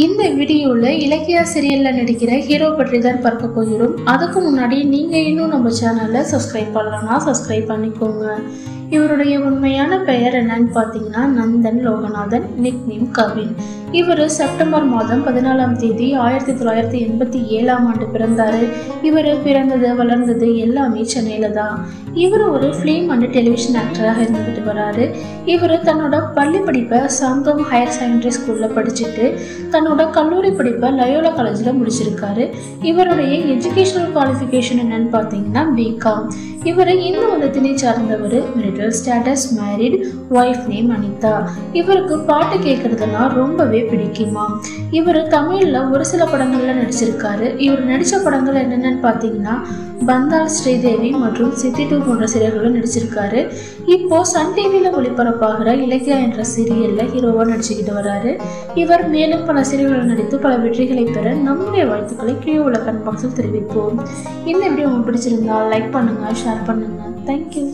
இந்த வீடியோவில் இலக்கியா சீரியலில் நடிக்கிற ஹீரோ பற்றி தான் பார்க்க போகிறோம். அதுக்கு முன்னாடி நீங்கள் இன்னும் நம்ம சேனலை சப்ஸ்கிரைப் பண்ணலன்னா சப்ஸ்கிரைப் பண்ணிக்கோங்க. இவருடைய உண்மையான பெயர் என்னன்னு பார்த்தீங்கன்னா நந்தன் லோகநாதன் நிக் நேம் கவின். இவர் செப்டம்பர் மாதம் பதினாலாம் தேதி ஆயிரத்தி தொள்ளாயிரத்தி எண்பத்தி ஏழாம் ஆண்டு பிறந்தார். இவர் பிறந்தது வளர்ந்தது எல்லாமே சென்னையில் தான். இவர் ஒரு ஃபிலிம் அண்ட் டெலிவிஷன் ஆக்டராக இருந்துக்கிட்டு வராரு. இவர் தன்னோட பள்ளி படிப்பை சங்கம் ஹையர் செகண்டரி ஸ்கூலில் படிச்சுட்டு தன்னோட கல்லூரி படிப்பை லயோலா காலேஜில் முடிச்சிருக்காரு. இவருடைய எஜுகேஷனல் குவாலிஃபிகேஷன் என்னன்னு பார்த்தீங்கன்னா பிகாம் இவர் இந்து மதத்தினை சார்ந்தவர் marital status married wife name Anitha. இவருக்கு பாட்டு கேட்கறதுனா ரொம்பவே பிடிக்குமா? இவர் தமிழில் ஒரு சில படங்களில் நடிச்சிருக்காரு. இவர் நடித்த படங்கள் என்னென்னு பார்த்தீங்கன்னா பந்தால் ஸ்ரீதேவி மற்றும் சித்தி டூ போன்ற சீரியல்களில் நடிச்சிருக்காரு. இப்போ சன் டிவியில் ஒளிபரப்பாகிற இலக்கியா என்ற சீரியலில் ஹீரோவாக நடிச்சுக்கிட்டு வராரு. இவர் மேலும் பல சீரியல்களில் நடித்து பல வெற்றிகளை பெற நம்முடைய வாழ்த்துக்களை கீழே உள்ள கமெண்ட் பாக்ஸில் தெரிவிப்போம். இந்த வீடியோ உங்களுக்கு பிடிச்சிருந்தா லைக் பண்ணுங்க ஷேர் பண்ணுங்க. தேங்க்யூ